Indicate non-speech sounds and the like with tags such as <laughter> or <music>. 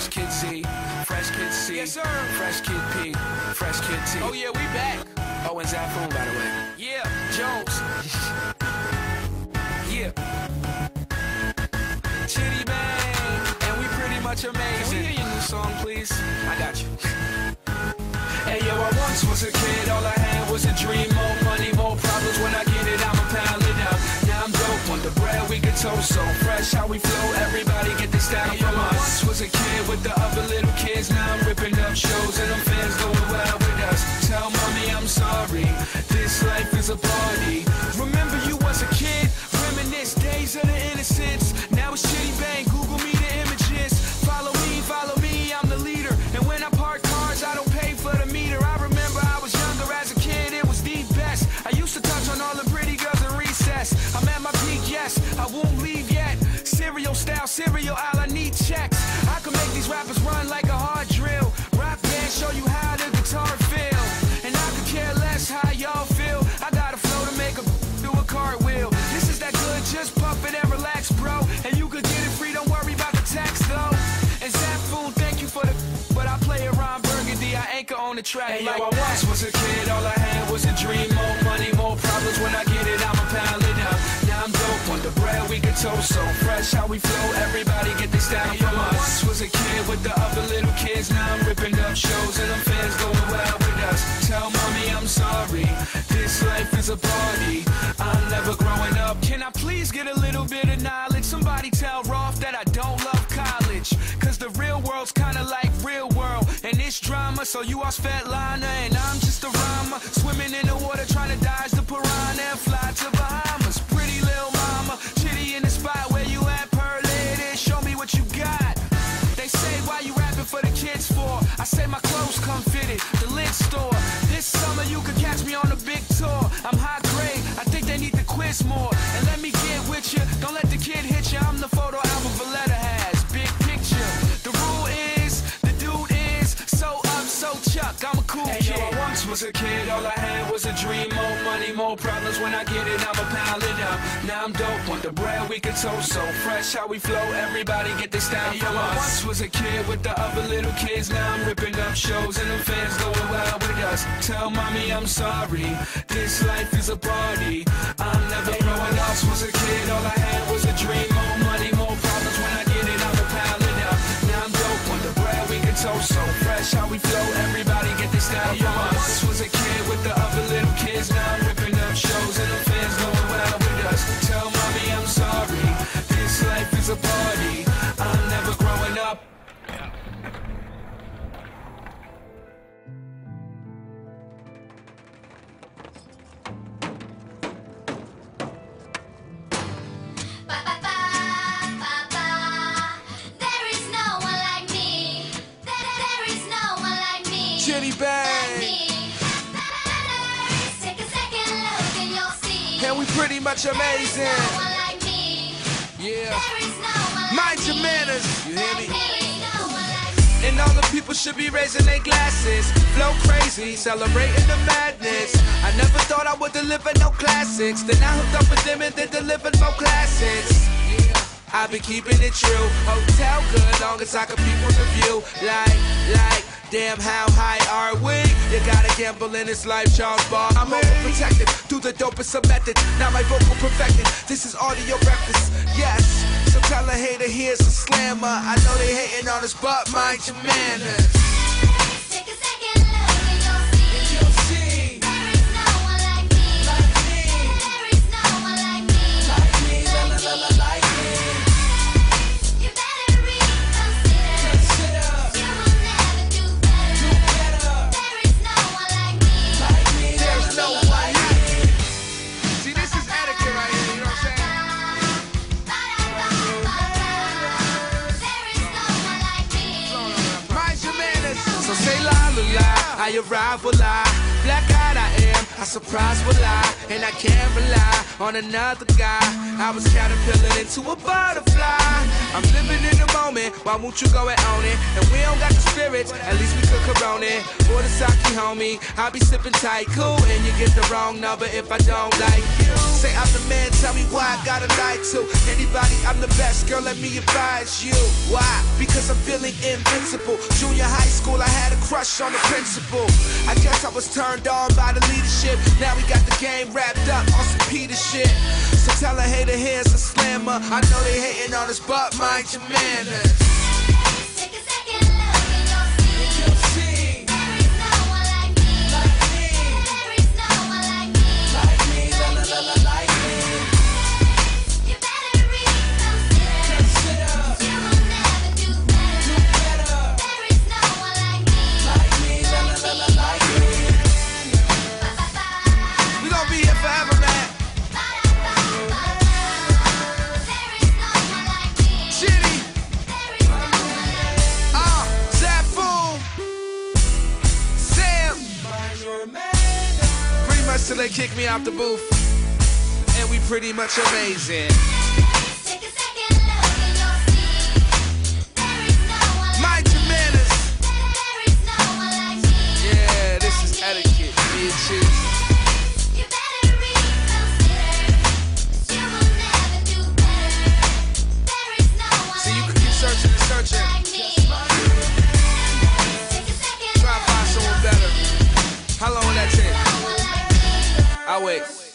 Fresh Kid Z, Fresh Kid C, Yes, sir. Fresh Kid P, Fresh Kid T. Oh yeah, we back. Oh, and Xaphoon, by the way. Yeah, Jones. <laughs> Yeah. Chiddy Bang, and we pretty much amazing. Can we hear your new song, please? I got you. <laughs> Hey yo, I once was a kid, all I had was a dream. More money, more problems. When I get it, I'ma pound it up. Now I'm dope on the bread, we can toast so fresh. How we flow, everybody get this down with the other little kids. Now I'm ripping up shows and them fans going wild with us. Tell mommy I'm sorry, this life is a party. Remember you was a kid, reminisce days of the innocence. Now it's Chiddy Bang, Google me the images. Follow me, follow me, I'm the leader. And when I park cars, I don't pay for the meter. I remember I was younger as a kid, it was the best. I used to touch on all the pretty girls in recess. I'm at my peak, yes, I won't leave yet. Cereal style, cereal aisle, I need the track. Hey, like yo, I once was a kid, all I had was a dream. More money, more problems. When I get it, I'ma pound it up. Now I'm dope on the bread, we can toast so fresh. How we flow, everybody get this down from us. Once was a kid with the other little kids. Now I'm ripping up shows and them fans going wild so you are Svetlana and I'm just a rhymer. Swimming in the water trying to dodge the piranha and fly to Bahamas. Pretty little mama, chitty in the spot where you at, pearl lady. Show me what you got. They say why you rapping for the kids for? I say my clothes come fitted, the lid store. This summer you could catch me on a big tour. I'm high grade, I think they need to quiz more. And let me get with you, don't let the kid hit you. I'm the photo was a kid, all I had was a dream. More money, more problems. When I get it, I'ma pile it up. Now I'm dope, want the bread we can toast so fresh. How we flow, everybody get this down from us. Once was a kid with the other little kids. Now I'm ripping up shows and them fans going wild with us. Tell mommy I'm sorry, this life is a party. I'm never growing up. And we pretty much amazing. no like. Yeah. There is no one Mind your manners. You hear me? me. No like. And all the people should be raising their glasses. Flow crazy, celebrating the madness. I never thought I would deliver no classics. Then I hooked up with them and they delivered more classics. I've been keeping it true. Hotel good, long as I can peep on the view. Like, like, damn, how high are we? You gotta gamble in this life, Charles Bar. I'm overprotected, do the dopest of method. Now my vocal perfected. This is audio breakfast. Yes, so tell a hater here's a slammer. I know they hating on us, but mind your manners. I I surprise will lie, and I can't rely on another guy. I was caterpillar into a butterfly. I'm living in the moment, why won't you go and own it? And we don't got the spirits, at least we could corona it. For the sake, homie, I'll be sipping tight, cool, and you get the wrong number if I don't like you. Say I'm the man, tell me why I gotta lie to anybody. I'm the best, girl, let me advise you. Why? Because I'm feeling invincible. Junior high school, I had a crush on the principal. I guess I was turned on by the leadership. Now we got the game wrapped up on some Peter shit. So tell a hater here's a slammer. I know they hating on us, but mind your manners. they kicked me out the booth, and we pretty much amazing. Powex.